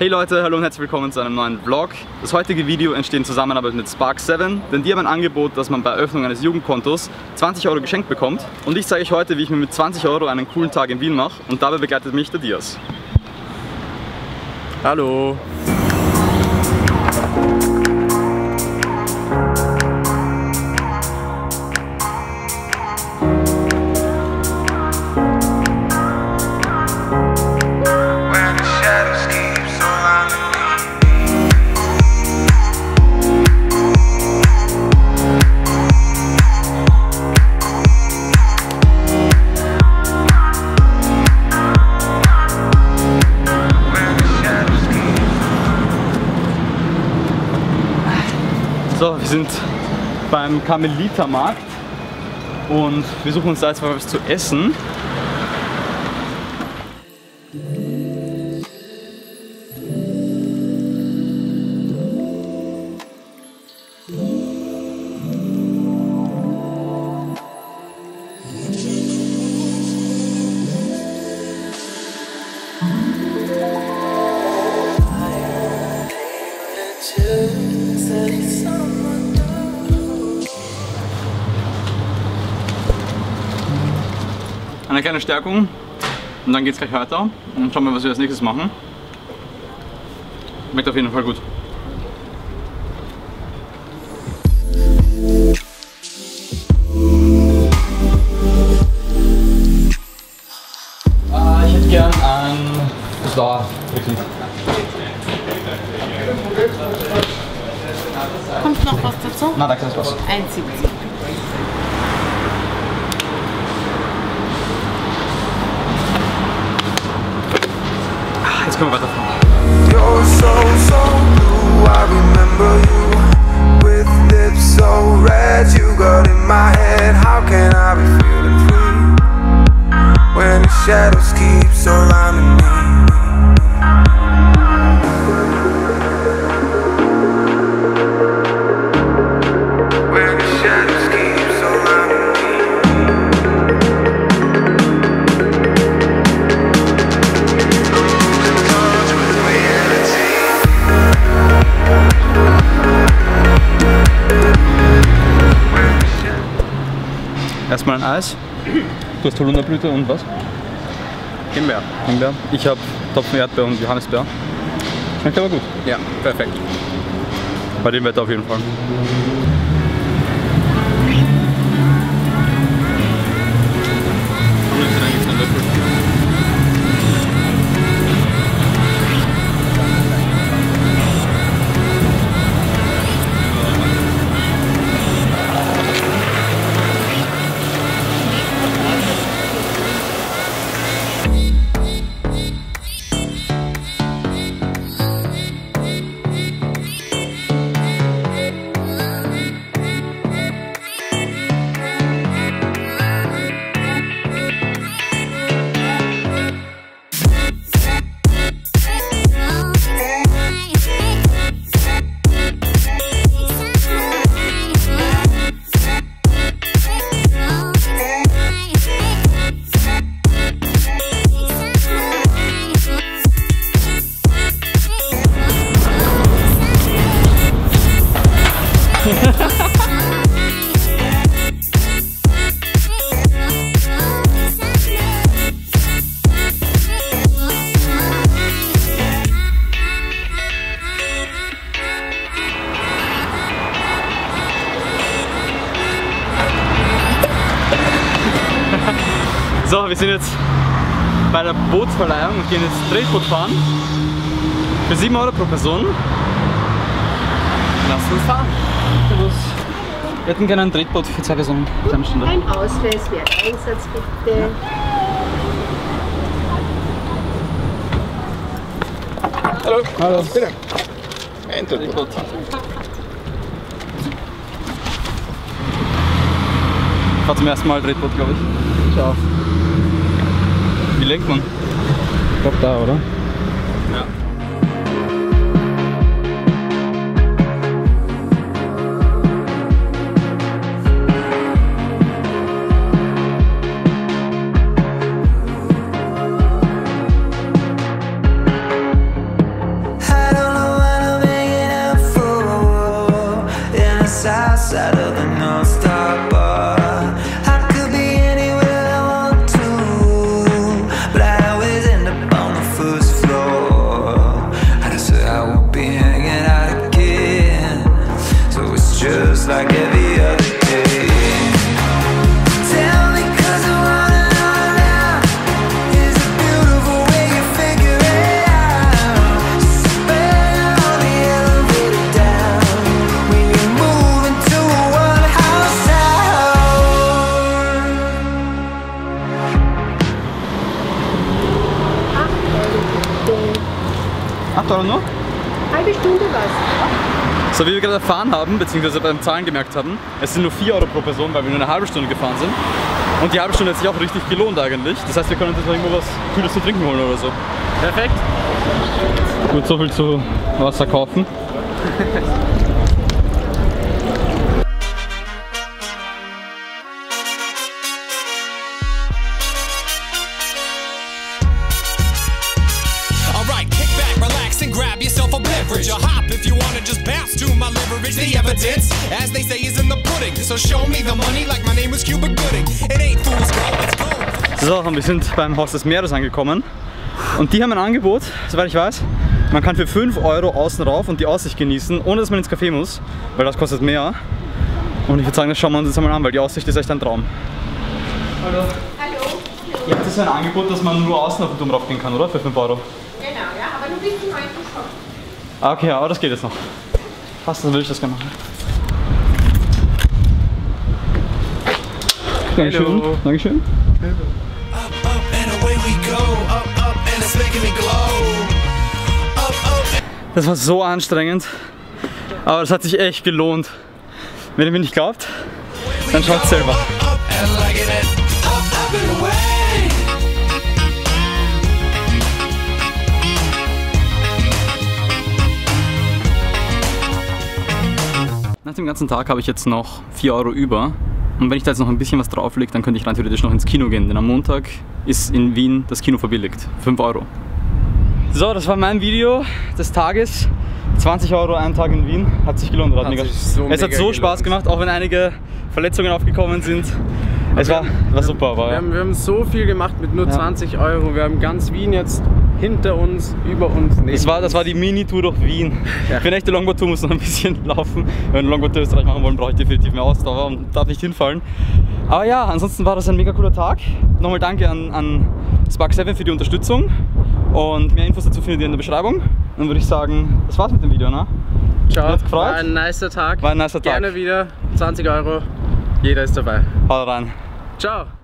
Hey Leute, hallo und herzlich willkommen zu einem neuen Vlog. Das heutige Video entsteht in Zusammenarbeit mit Spark7, denn die haben ein Angebot, dass man bei Eröffnung eines Jugendkontos 20 Euro geschenkt bekommt. Und ich zeige euch heute, wie ich mir mit 20 Euro einen coolen Tag in Wien mache und dabei begleitet mich der Dias. Hallo. So, wir sind beim Karmelitermarkt und wir suchen uns da jetzt mal was zu essen. Eine kleine Stärkung und dann geht's gleich weiter und schauen wir, was wir als nächstes machen. Schmeckt auf jeden Fall gut. Äh, ich hätte gern ein. War wirklich. Kommt noch was dazu? Na, danke, das war's. 1,70. Ah, Jetzt können wir weiterfahren. Erstmal ein Eis. Du hast Holunderblüte und was? Himbeer. Himbeer. Ich habe Topfen Erdbeer und Johannisbeer. Schmeckt aber gut. Ja, perfekt. Bei dem Wetter auf jeden Fall. So, wir sind jetzt bei der Bootsverleihung und gehen jetzt Tretboot fahren. Für 7 Euro pro Person. Lass uns fahren. Servus. Wir hätten gerne ein Tretboot für zwei Personen. Stunde. Ein Ausweis, wer Einsatz bitte. Hallo. Hallo. Bitte. Ein Tretboot. Ich fahr zum ersten Mal Tretboot, glaube ich. Ciao. Wie lenkt man? Ich glaube da, oder? Ja. non-stop. So wie wir gerade erfahren haben, beziehungsweise beim Zahlen gemerkt haben, es sind nur 4 Euro pro Person, weil wir nur eine halbe Stunde gefahren sind. Und die halbe Stunde hat sich auch richtig gelohnt eigentlich. Das heißt, wir können uns jetzt noch irgendwo was Kühles zu trinken holen oder so. Perfekt. Gut, so viel zu Wasser kaufen. Yourself a beverage. Or hop if you wanna just bounce to my leverage. The evidence, as they say, is in the pudding. So show me the money like my name was Cuba Gooding. It ain't fool's gold, it's gold. So, und wir sind beim Haus des Meeres angekommen. Und die haben ein Angebot, soweit ich weiß. Man kann für 5 Euro außen rauf und die Aussicht genießen, ohne dass man ins Café muss, weil das kostet mehr. Und ich würde sagen, das schauen wir uns jetzt einmal an, weil die Aussicht ist echt ein Traum. Hallo. Hallo. Ihr habt jetzt ein Angebot, dass man nur außen auf den Turm raufgehen kann, oder? Für 5 Euro. Genau, ja, aber nur bis zum 9. Stock. Ah, okay, aber das geht jetzt noch. Passt, dann will ich das gerne machen. Dankeschön. Dankeschön. Up, up, and away we go. Up, up, and it's making me glow. Up, up, Das war so anstrengend, aber das hat sich echt gelohnt. Wenn ihr mir nicht glaubt, dann schaut selber. up, and like it. Nach dem ganzen Tag habe ich jetzt noch 4 Euro über. Und wenn ich da jetzt noch ein bisschen was drauflege, dann könnte ich rein theoretisch noch ins Kino gehen. Denn am Montag ist in Wien das Kino verbilligt. 5 Euro. So, das war mein Video des Tages. 20 Euro ein Tag in Wien. Hat sich gelohnt, oder? Hat Mega- so es hat so Spaß gelohnt. gemacht, auch wenn einige Verletzungen aufgekommen sind. Es war, war super, war Wir haben, wir haben so viel gemacht mit nur Ja. 20 Euro. Wir haben ganz Wien jetzt hinter uns, über uns, neben Das war, das war die Mini-Tour durch Wien. Ja. Für eine echte Longboard-Tour muss noch ein bisschen laufen. Wenn wir eine Longboard-Tour Österreich machen wollen, brauche ich definitiv mehr Ausdauer und darf nicht hinfallen. Aber ja, ansonsten war das ein mega cooler Tag. Nochmal danke an, an Spark 7 für die Unterstützung. Und mehr Infos dazu findet ihr in der Beschreibung. Dann würde ich sagen, das war's mit dem Video, ne? Ciao. Hat gefreut? War ein nicer Tag. War ein nicer Tag. Gerne wieder. 20 Euro. Jeder ist dabei. Haut rein. Ciao.